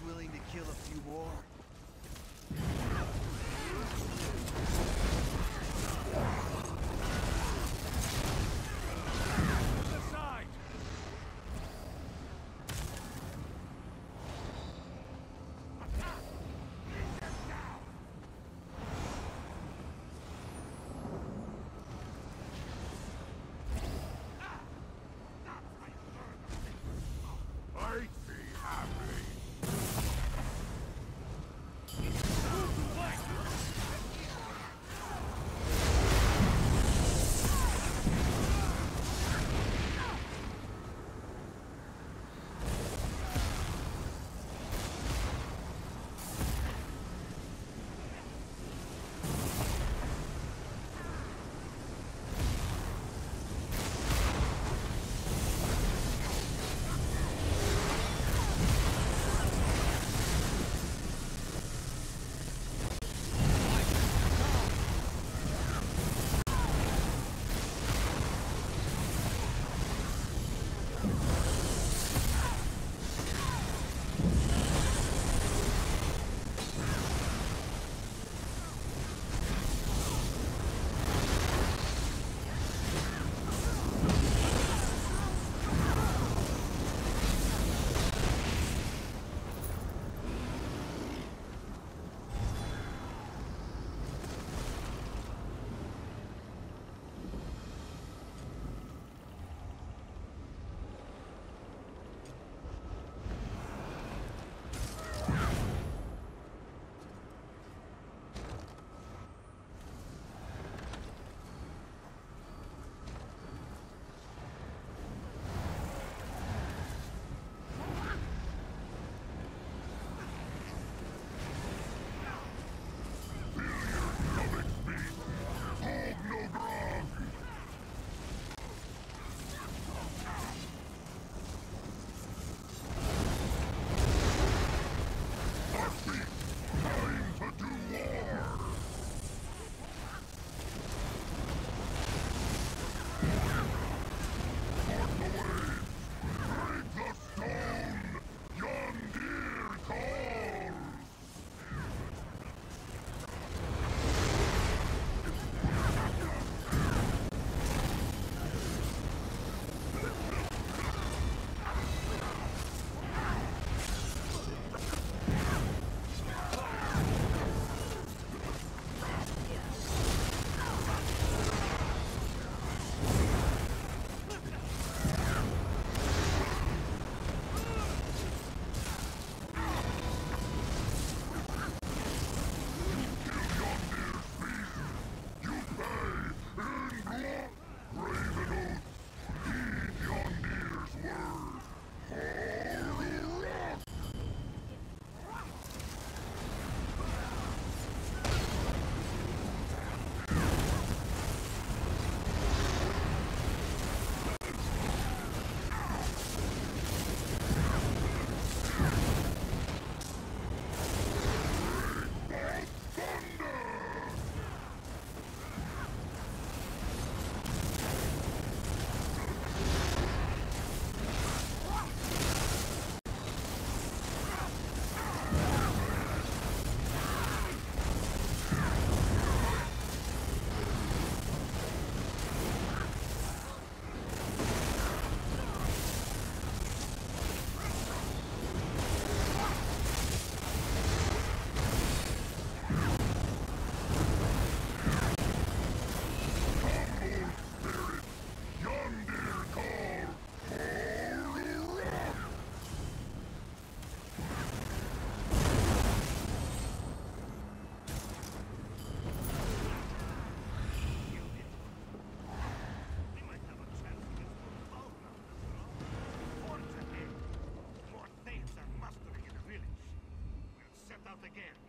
Willing to kill a few more. Out again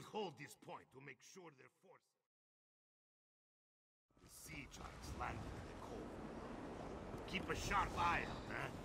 will hold this point to make sure their forces... The sea giants landed in the cold. Keep a sharp eye out, eh?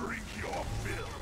Drink your fill.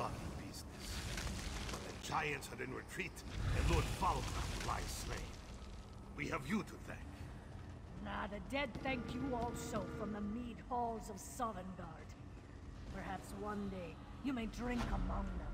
Bloody business. The giants are in retreat, and Lord Falgravn lies slain. We have you to thank. Nah, the dead thank you also from the mead halls of Sovngarde. Perhaps one day you may drink among them.